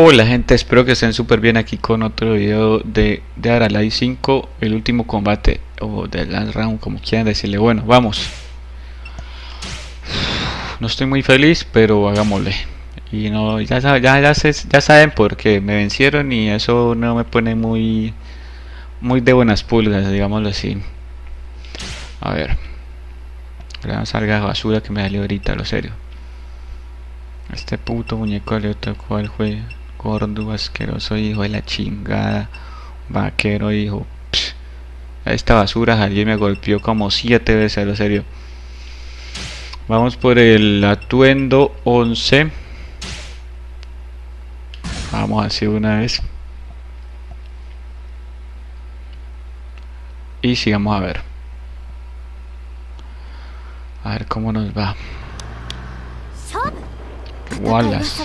Hola gente, espero que estén súper bien aquí con otro video de, de Aralai 5, el último combate, o de Last Round, como quieran decirle. Bueno, vamos. No estoy muy feliz, pero hagámosle. Y no, ya, ya, ya, ya saben por qué me vencieron y eso no me pone muy, muy de buenas pulgas, digámoslo así. A ver. No salga basura que me salió ahorita, lo serio. Este puto muñeco otro cual fue gordo, asqueroso, hijo de la chingada, vaquero, hijo. esta basura alguien me golpeó como siete veces, lo serio. Vamos por el atuendo 11. Vamos así una vez. Y sigamos a ver. A ver cómo nos va. Wallace.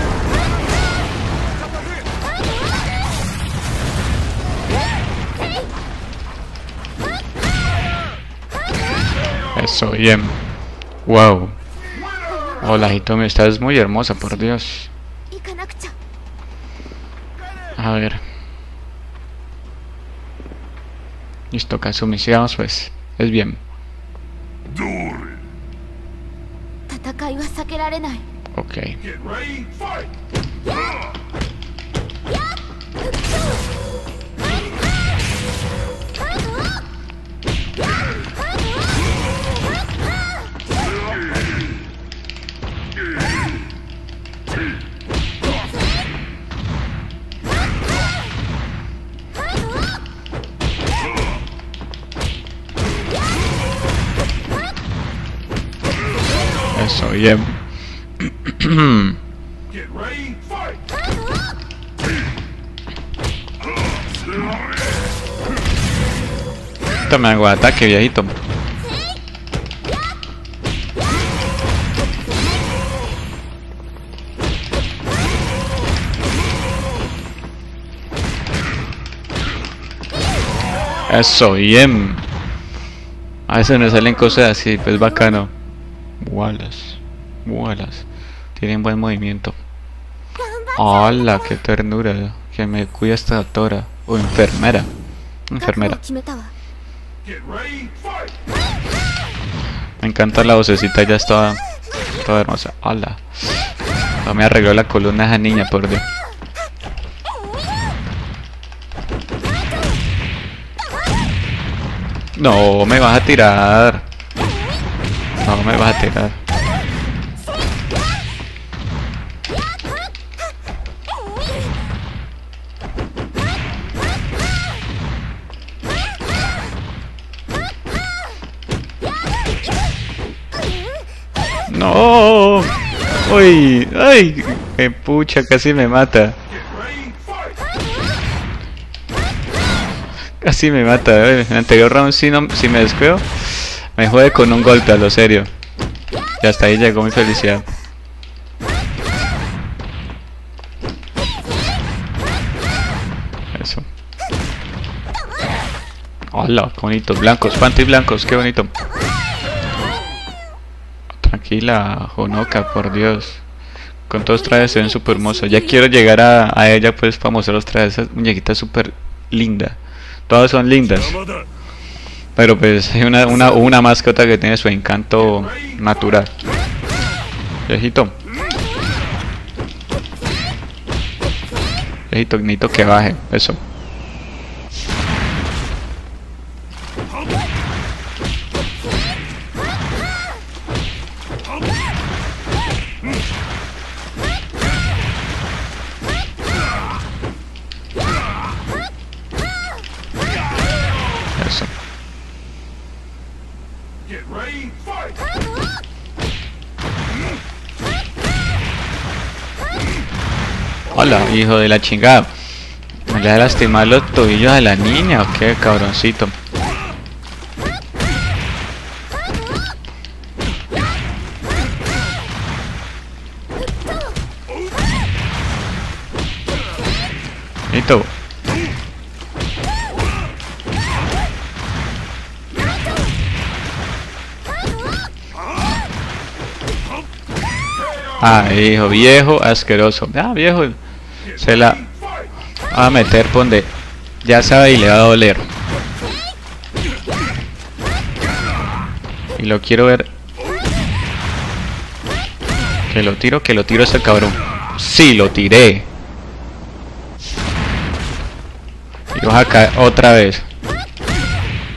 Eso, bien. Wow. Hola, Hitomi, estás muy hermosa, por Dios. A ver. Listo, Kazumi, sigamos pues. Es bien. Ok. Bien. Tome algo de ataque, viejito. Eso, bien. A veces me salen cosas así, pues bacano. Wallace, Tienen buen movimiento. ¡Hala! ¡Qué ternura! Que me cuida esta doctora. O enfermera. Enfermera. Me encanta la vocecita, ya está toda hermosa. ¡Hala! No me arregló la columna esa niña, por Dios. No, me vas a tirar. No me vas a tirar. Uy, ay, qué pucha, casi me mata. Casi me mata. En el anterior round si, no, si me descuido me jode con un golpe, a lo serio. Y hasta ahí llegó mi felicidad. Eso. Hola, qué bonito. Blancos, panty blancos, qué bonito. Tranquila, Honoka, por Dios. Con todos trajes se ven súper hermosos. Ya quiero llegar a, a ella pues para mostrar los trajes. Esa muñequita súper linda. Todas son lindas. Pero pues hay una, una, una mascota que tiene su encanto natural. Viejito. Viejito, necesito que baje. Eso. Hijo de la chingada. ¿Me le ha lastimado los tobillos a la niña o qué, cabroncito? Listo. Ah, hijo, viejo, asqueroso. Ah, viejo, se la va a meter donde ya sabe y le va a doler. Y lo quiero ver. Que lo tiro, que lo tiro ese cabrón. Sí, lo tiré. Y vas a caer otra vez.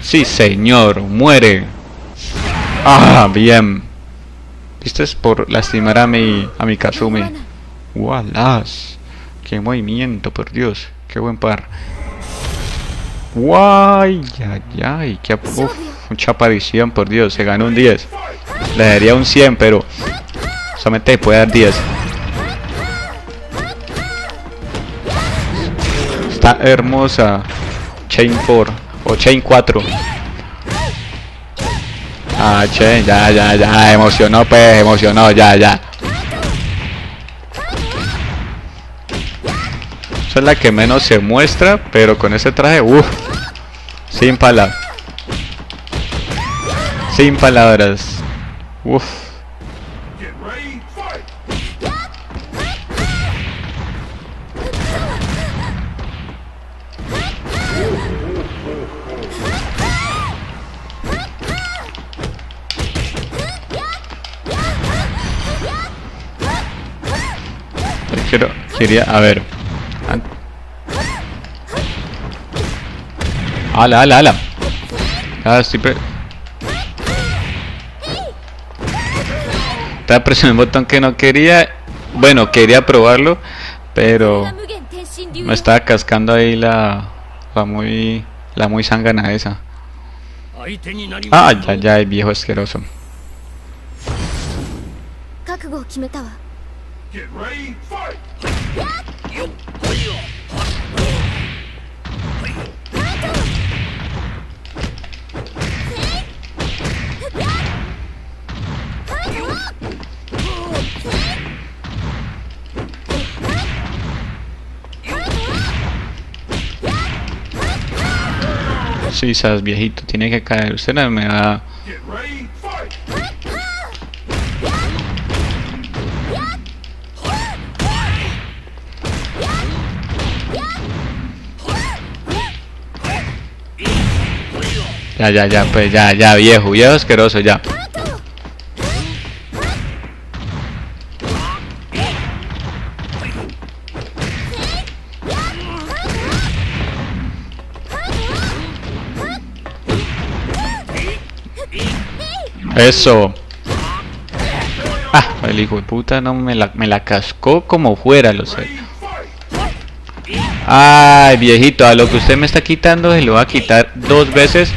Sí, señor, muere. Ah, bien. Esto es por lastimar a mi, a mi Kazumi. ¡Walas! ¡Qué movimiento, por Dios! ¡Qué buen par! ¡Guay! ¡Ay, ay! ¡Qué uf, mucha aparición, por Dios! Se ganó un 10. Le daría un 100, pero solamente puede dar 10. Está hermosa. Chain 4 o Chain 4. Ah, che, ya, ya, ya, emocionó, pues, emocionó, ya, ya. Esa es la que menos se muestra, pero con ese traje, uff, sin palabras. Sin palabras. Uff. Quería, a ver. Ala, ala, ala. Ah, estoy. Estaba presionando un botón que no quería. Bueno, quería probarlo, pero me estaba cascando ahí la, la muy, la muy sangana esa. Ah, ya, ya, el viejo asqueroso. Sabes, viejito, tiene que caer. Usted no me va... Ya, ya, ya, pues ya, ya, viejo, viejo asqueroso, ya. Eso. Ah, el hijo de puta no me la, me la cascó como fuera, lo sé. Ay, viejito, a lo que usted me está quitando se lo va a quitar dos veces.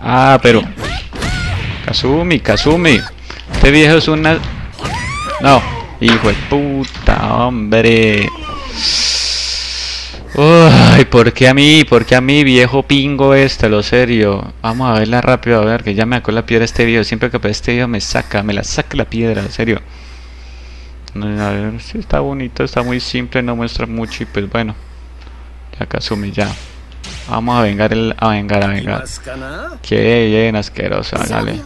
Ah, pero... Kazumi, Kazumi. Este viejo es una... No. Hijo de puta, hombre. Uy, ¿por qué a mí? ¿Por qué a mí, viejo pingo este? Lo serio. Vamos a verla rápido, a ver, que ya me sacó la piedra este video. Siempre que este video me saca, me la saca la piedra, en serio. A ver, sí, está bonito, está muy simple, no muestra mucho y pues bueno. Ya Kazumi, ya. Vamos a vengar el, a vengar, a vengar. Qué bien asqueroso, dale.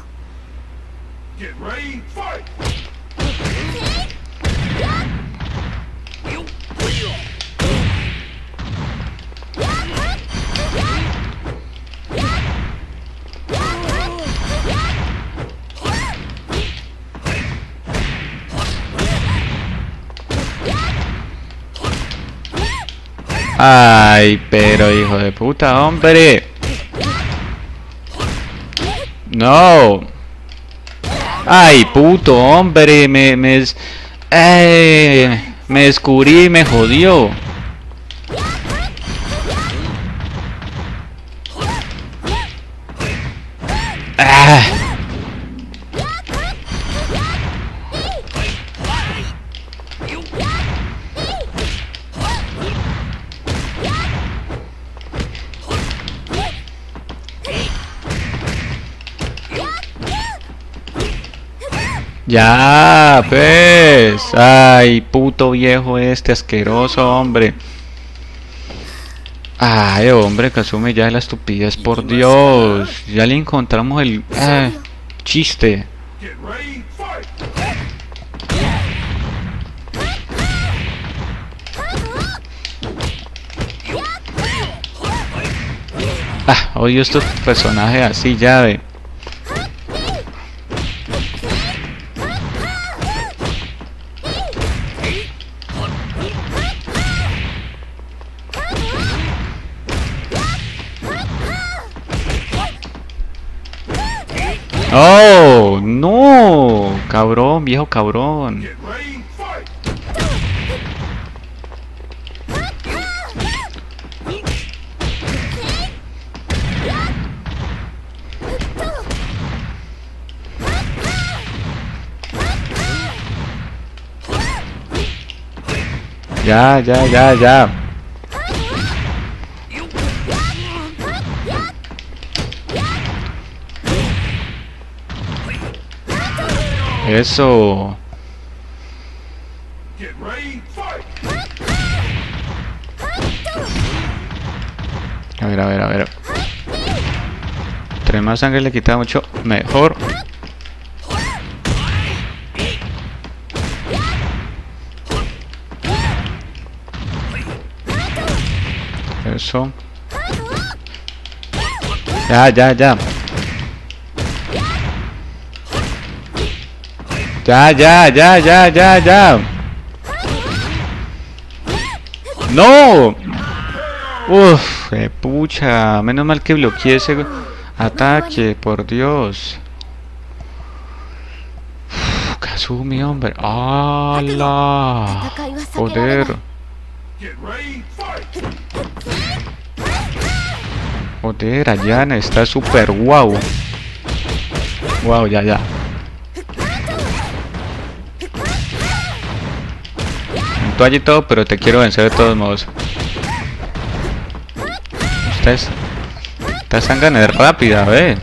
Ay, pero hijo de puta, hombre. No. Ay, puto, hombre, me... me eh, me descubrí y me jodió. Ya, pues. Ay, puto viejo este asqueroso, hombre. Ay, hombre, Kazumi, ya la estupidez, por Dios. Ya le encontramos el ah, chiste. Ah, odio estos personajes así ya de... ¡Oh! ¡No! Cabrón, viejo cabrón. Ya, ya, ya, ya. Eso. A ver, a ver, a ver. Entre más sangre le quita mucho mejor. Eso. Ya, ya, ya. Ya, ya, ya, ya, ya, ya. ¡No! Uf, eh, pucha. Menos mal que bloqueé ese ataque, por Dios. Kazumi, hombre. ¡Hala! Joder. Joder, Ayana está súper guau. Wow, ya, ya. Tú allí todo, pero te quiero vencer de todos modos. Ustedes. Esta sangre es rápida, ve.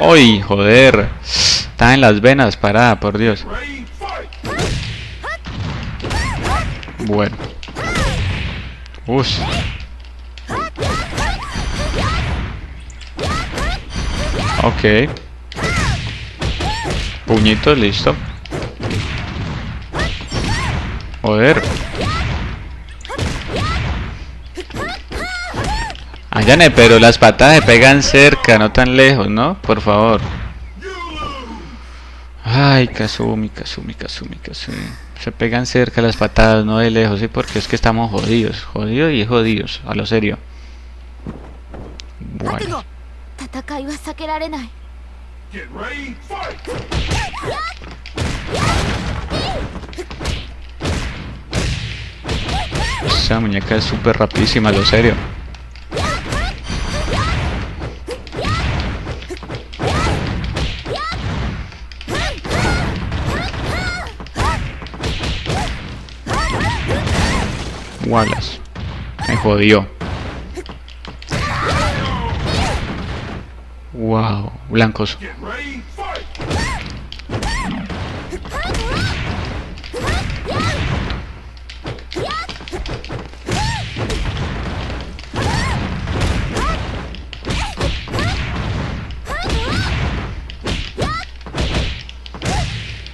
¡Uy, joder! Está en las venas, parada, por Dios. Bueno. Uf. Ok. Puñito, listo. Joder. Ayane, pero las patadas se pegan cerca, no tan lejos, ¿no? Por favor. Ay, Kazumi, Kazumi, Kazumi, Kazumi. Se pegan cerca las patadas, no de lejos, ¿sí? Porque es que estamos jodidos. Jodidos y jodidos, a lo serio. Bueno. Esa muñeca es súper rapidísima, lo serio. Wallace. Me jodió. Wow, blancos.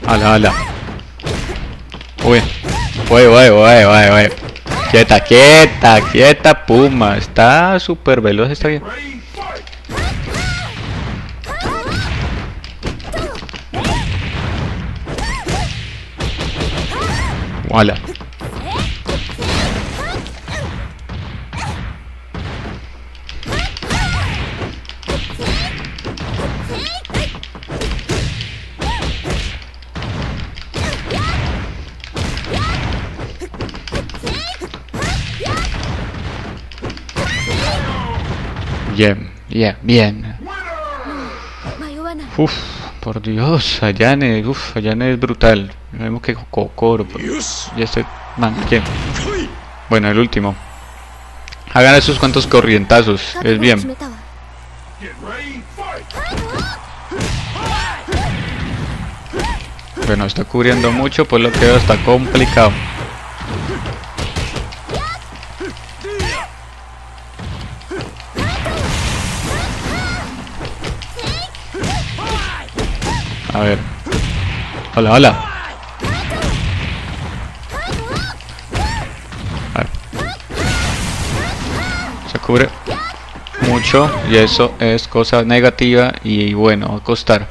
Ala, ala. Uy. Uy, uy, uy, uy. Quieta, quieta, quieta, Puma. Está súper veloz, está bien. Hola. Bien, bien, bien. Uf por Dios, Ayane, uf, Ayane es brutal. Lo mismo que Kokoro. Y este man, ¿quién? Bueno, el último. Hagan esos cuantos corrientazos, es bien. Bueno, está cubriendo mucho, por lo que veo está complicado. A ver. Hola, hola. A ver. Se cubre mucho y eso es cosa negativa y bueno, a costar.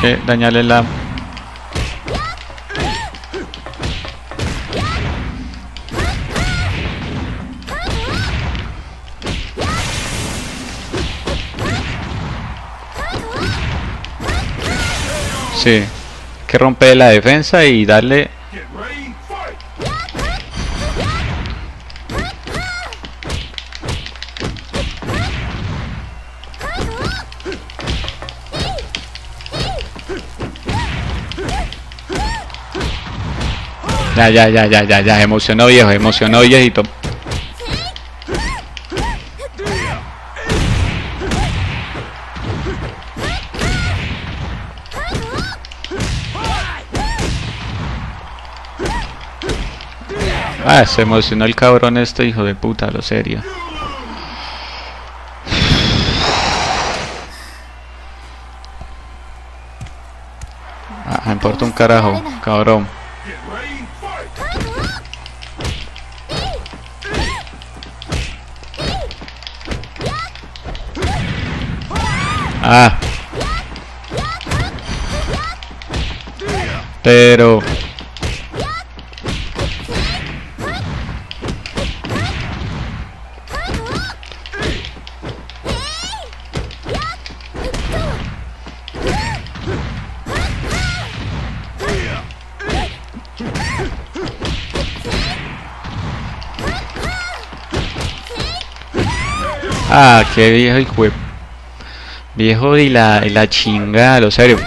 Que dañarle la Sí, que romper la defensa y darle... Ya, ya, ya, ya, ya, ya, emocionó viejo, emocionó viejito. Ah, se emocionó el cabrón este hijo de puta, lo serio. Ah, me importa un carajo, cabrón. Ah. Pero... Ah, qué viejo hijo de... Viejo y la, y la chingada, lo serio.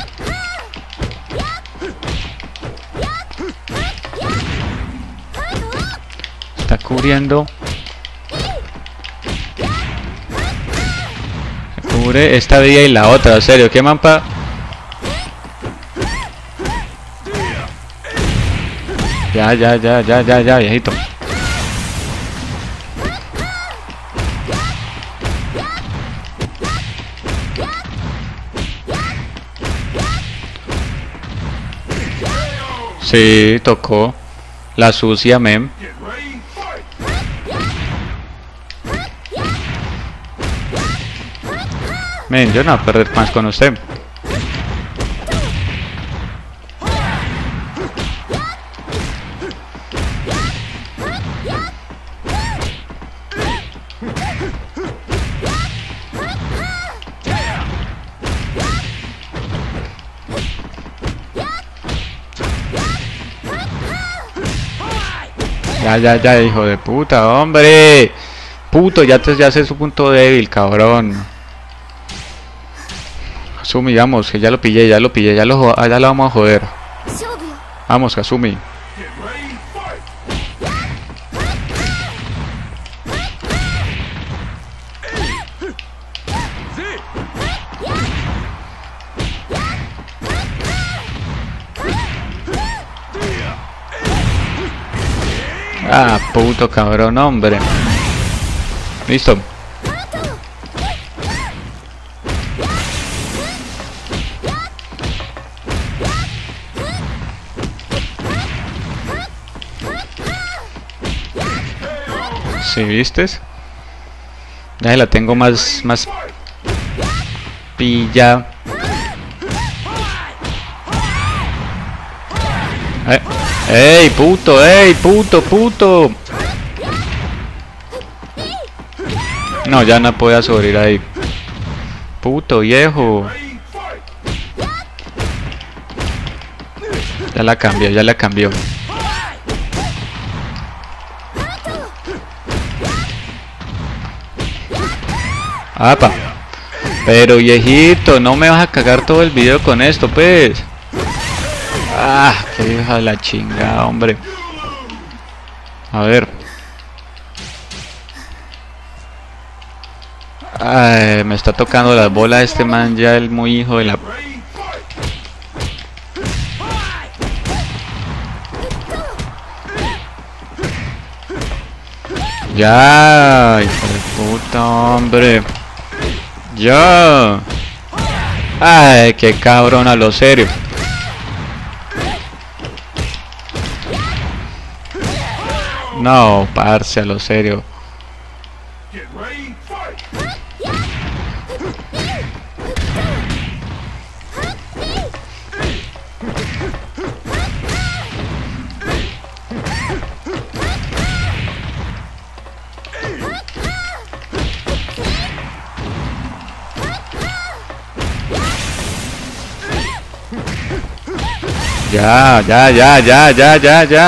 Está cubriendo. Cubre esta vía y la otra, en serio, qué mampa. Ya, ya, ya, ya, ya, ya, viejito. Sí, tocó. La sucia, mem. Men, yo no voy a perder más con usted. Ya, ya, ya, hijo de puta, hombre. Puto, ya te ya sé su punto débil, cabrón. Kasumi, vamos, que ya lo pillé, ya lo pillé, ya lo, ya lo vamos a joder. Vamos, Kasumi. Puto cabrón, hombre. Listo. ¿Sí, vistes? Ya la tengo más más pilla. Eh. ¡Ey, puto! ¡Ey, puto, puto! No, ya no podía sobrevivir ahí. Puto viejo. Ya la cambió, ya la cambió. Apa. Pero viejito, no me vas a cagar todo el video con esto, pues. Ah, qué hija de la chingada, hombre. A ver. Ay, me está tocando las bolas este man ya el muy hijo de la... Ya, hijo de puta, hombre. Ya. Ay, qué cabrón a lo serio. No, parce, a lo serio. Ya, ya, ya, ya, ya, ya, ya.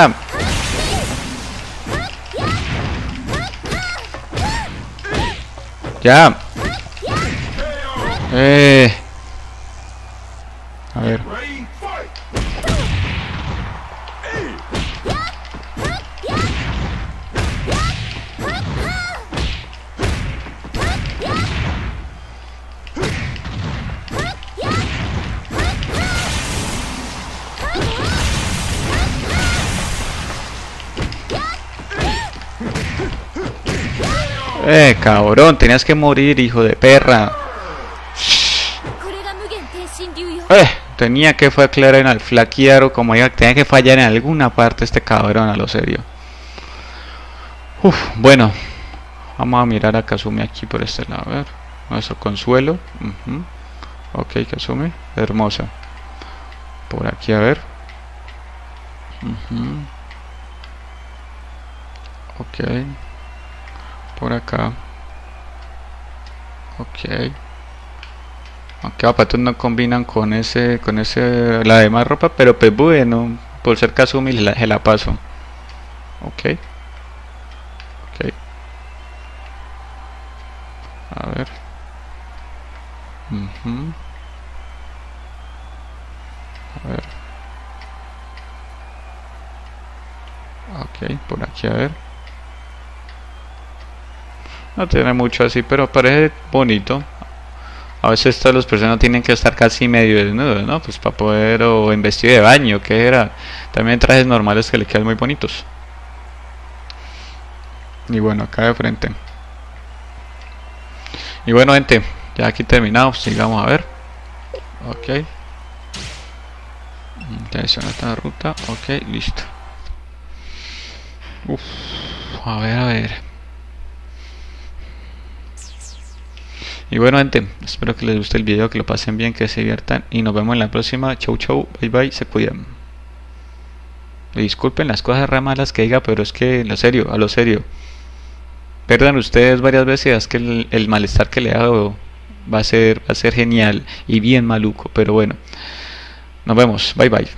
Ya. Eh. Eh, cabrón, tenías que morir, hijo de perra. Eh, tenía que fallar en el flaquearo como iba, tenía que fallar en alguna parte este cabrón, a lo serio. Uf, bueno, vamos a mirar a Kazumi aquí por este lado, a ver. Nuestro consuelo. Ok, Kazumi, hermosa. Por aquí, a ver. Ok por acá. Ok. Aunque zapatos no combinan con ese con ese la demás ropa pero pues bueno por ser Kazumi la, se la paso. Ok. Ok. A ver. A ver. Ok por aquí a ver no tiene mucho así, pero parece bonito. A veces estas los personas tienen que estar casi medio desnudos, ¿no? Pues para poder, o en vestido de baño, que era. También trajes normales que le quedan muy bonitos. Y bueno, acá de frente. Y bueno, gente, ya aquí terminado, sigamos a ver. Ok. Selecciona esta ruta, ok, listo. A ver, a ver. Y bueno gente, espero que les guste el video, que lo pasen bien, que se diviertan y nos vemos en la próxima. Chau chau, bye bye, se cuidan. disculpen las cosas re malas que diga, pero es que, en lo serio, a lo serio. Perdan ustedes varias veces, es que el, el malestar que le hago va a ser, va a ser genial y bien maluco, pero bueno. Nos vemos, bye bye.